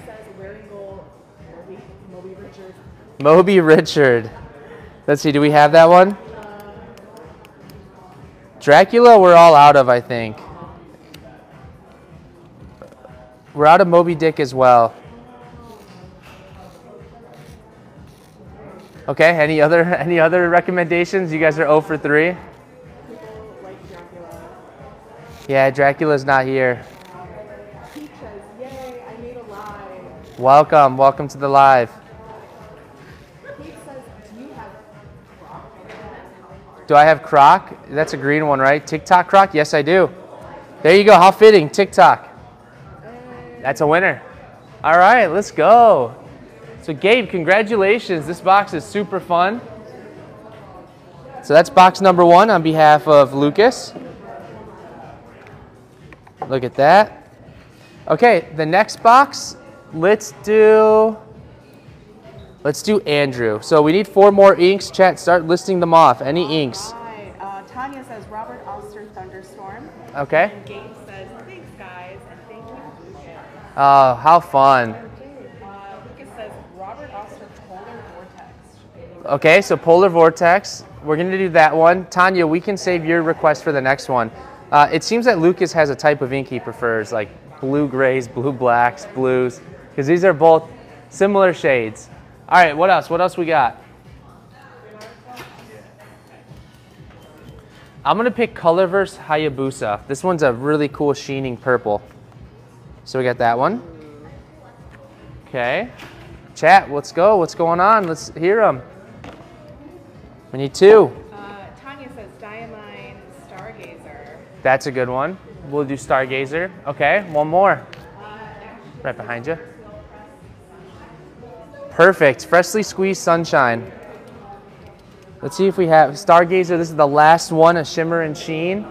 Moby Richard. Let's see, do we have that one? Dracula, we're all out of, I think. We're out of Moby Dick as well. Okay, any other any other recommendations? You guys are 0 for 3? Like Dracula. Yeah, Dracula's not here. Welcome, welcome to the live. Do I have Croc? That's a green one, right? TikTok Croc? Yes, I do. There you go. How fitting. TikTok. That's a winner. All right, let's go. So, Gabe, congratulations. This box is super fun. So, that's box number one on behalf of Lucas. Look at that. Okay, the next box, let's do. Let's do Andrew. So we need four more inks. Chat, start listing them off. Any inks? Alright, uh, Tanya says Robert Oster Thunderstorm. Okay. And Gabe says, thanks guys, and thank you, Lucas. Oh, how fun. Okay, so Polar Vortex. We're going to do that one. Tanya, we can save your request for the next one. Uh, it seems that Lucas has a type of ink he prefers, like blue grays, blue blacks, blues, because these are both similar shades. All right, what else? What else we got? I'm to pick Colorverse Hayabusa. This one's a really cool sheening purple. So we got that one. Okay. Chat, let's go. What's going on? Let's hear them. We need two. Uh, Tanya says Diamine Stargazer. That's a good one. We'll do Stargazer. Okay, one more. Right behind you. Perfect. Freshly squeezed sunshine. Let's see if we have Stargazer. This is the last one, a shimmer and sheen.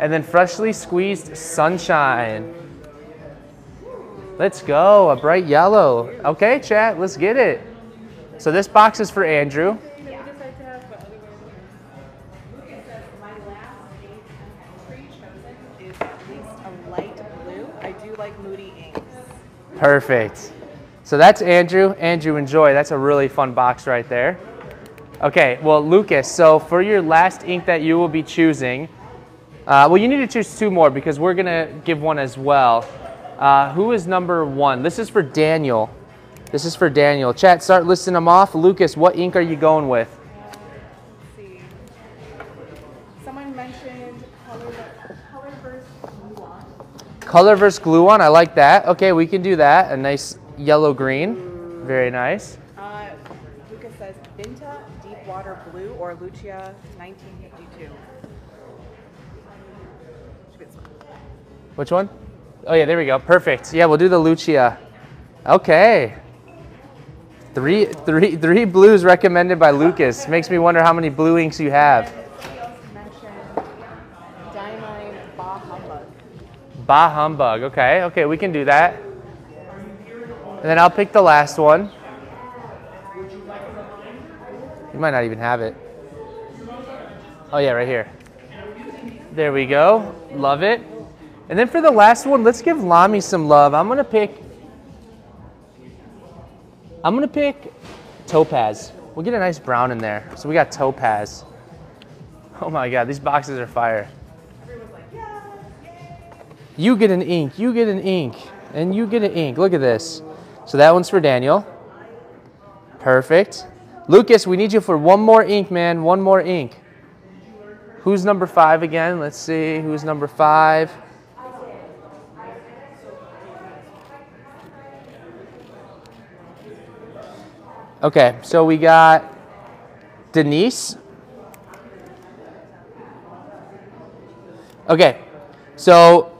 And then freshly squeezed sunshine. Let's go, a bright yellow. Okay, chat, let's get it. So this box is for Andrew. Perfect. So that's Andrew. Andrew, enjoy. That's a really fun box right there. Okay, well, Lucas, so for your last ink that you will be choosing, uh, well, you need to choose two more because we're going to give one as well. Uh, who is number one? This is for Daniel. This is for Daniel. Chat, start listing them off. Lucas, what ink are you going with? Let's see. Someone mentioned color, color versus nuance. Color versus glue on. I like that. Okay, we can do that. A nice yellow green. Very nice. Uh, Lucas says Vinta Deep Water Blue or Lucia 1952. Should be this one. Which one? Oh yeah, there we go. Perfect. Yeah, we'll do the Lucia. Okay. Three, three, three blues recommended by Lucas. Makes me wonder how many blue inks you have. Somebody else mentioned Diamine Bah Humbug. Bah humbug. Okay, okay, we can do that. And then I'll pick the last one. You might not even have it. Oh yeah, right here. There we go. Love it. And then for the last one, let's give Lamy some love. I'm gonna pick. I'm gonna pick topaz. We'll get a nice brown in there. So we got topaz. Oh my god, these boxes are fire. You get an ink, you get an ink, and you get an ink. Look at this. So that one's for Daniel. Perfect. Lucas, we need you for one more ink, man. One more ink. Who's number five again? Let's see. Who's number five? Okay, so we got Denise. Okay, so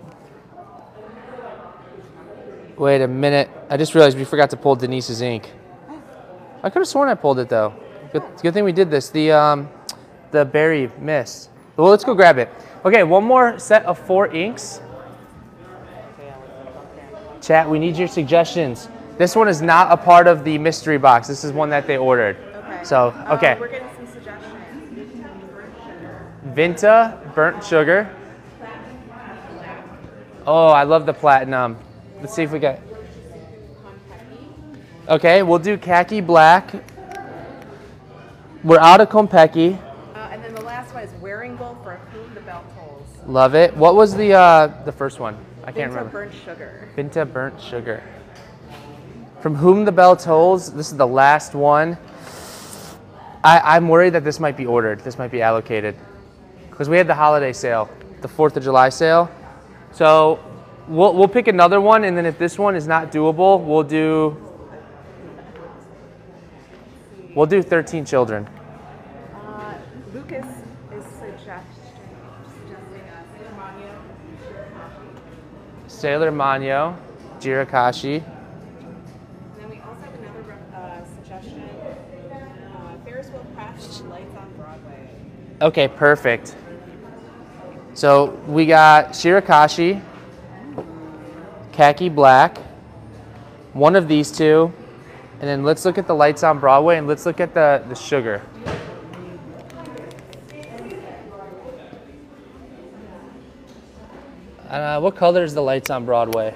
wait a minute. I just realized we forgot to pull Denise's ink. I could have sworn I pulled it though. Good, good thing we did this. The um, the berry mist. Well, let's go grab it. Okay, one more set of four inks. Chat, we need your suggestions. This one is not a part of the mystery box. This is one that they ordered. Okay. So, Uh, okay. we're getting some suggestions. Vinta burnt sugar. Oh, I love the platinum. Let's see if we got. Okay, we'll do khaki black. We're out of Kompeki. Uh, and then the last one is Wearingeul for Whom the Bell Tolls. Love it. What was the uh, the first one? I can't remember. Burnt Sugar. Vinta burnt sugar. From whom the bell tolls. This is the last one. I, I'm worried that this might be ordered. This might be allocated because we had the holiday sale, the Fourth of July sale. So we'll we'll pick another one, and then if this one is not doable, we'll do we'll do 13 children. Uh, Lucas is suggesting, suggesting Manyo. Sailor Manyo, Shirakashi. And then we also have another uh, suggestion. Uh, Ferris wheel press lights on Broadway. Okay, perfect. So we got Shirakashi, khaki black, one of these two, and then let's look at the lights on Broadway and let's look at the, the sugar. Uh, what color is the lights on Broadway?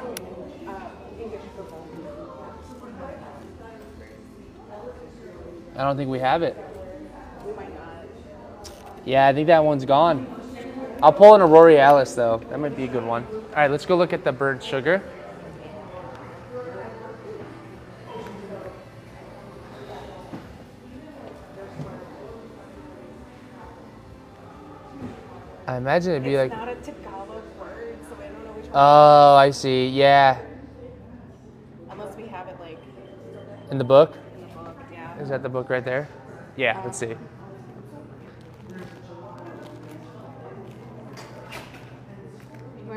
I don't think we have it. Yeah, I think that one's gone. I'll pull an Aurora Alice though. That might be a good one. All right, let's go look at the burnt sugar. I imagine it'd be it's like, not a Tagalog word, so I don't know which oh, I see. Yeah, Unless we have it like in the book. in the book. Yeah. Is that the book right there? Yeah, let's see.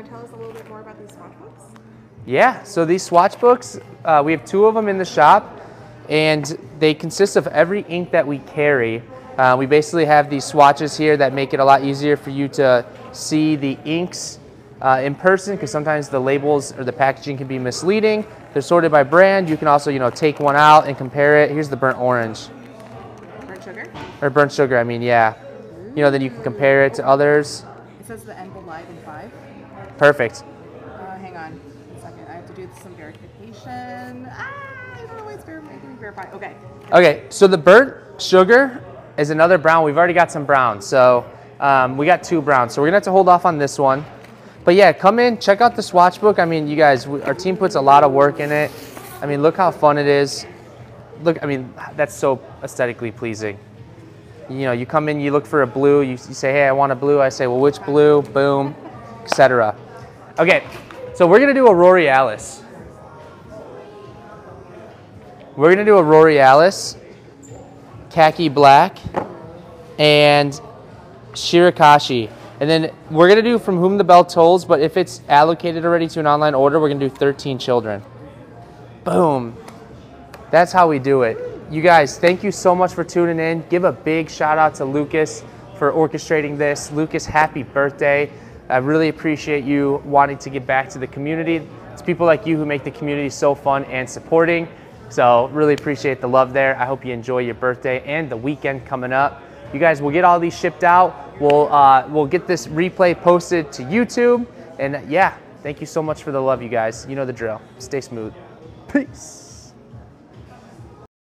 Want to tell us a little bit more about these swatch books? Yeah, so these swatch books, uh, we have two of them in the shop, and they consist of every ink that we carry. Uh, we basically have these swatches here that make it a lot easier for you to see the inks uh, in person because sometimes the labels or the packaging can be misleading. They're sorted by brand. You can also, you know, take one out and compare it. Here's the burnt orange Burnt sugar. or burnt sugar. I mean, yeah. You know, then you can compare it to others. It says the end will live in five. Perfect. Uh, hang on a second. I have to do some verification. Ah, I don't know why it's ver- verify. Okay. Okay, so the burnt sugar is another brown. We've already got some brown. so um, we got two browns. So we're gonna have to hold off on this one. But yeah, come in, check out the swatch book. I mean, you guys, we, our team puts a lot of work in it. I mean, look how fun it is. Look, I mean, that's so aesthetically pleasing. You know, you come in, you look for a blue, you, you say, hey, I want a blue. I say, well, which blue? Boom, etc. Okay, so we're gonna do Aurora Alice. We're gonna do Aurora Alice, khaki black, and Shirakashi. And then we're gonna do from whom the bell tolls, but if it's allocated already to an online order, we're gonna do 13 children. Boom. That's how we do it. You guys, thank you so much for tuning in. Give a big shout out to Lucas for orchestrating this. Lucas, happy birthday. I really appreciate you wanting to give back to the community. It's people like you who make the community so fun and supporting. So, really appreciate the love there. I hope you enjoy your birthday and the weekend coming up. You guys will get all these shipped out. We'll, uh, we'll get this replay posted to YouTube. And yeah, thank you so much for the love, you guys. You know the drill. Stay smooth. Peace.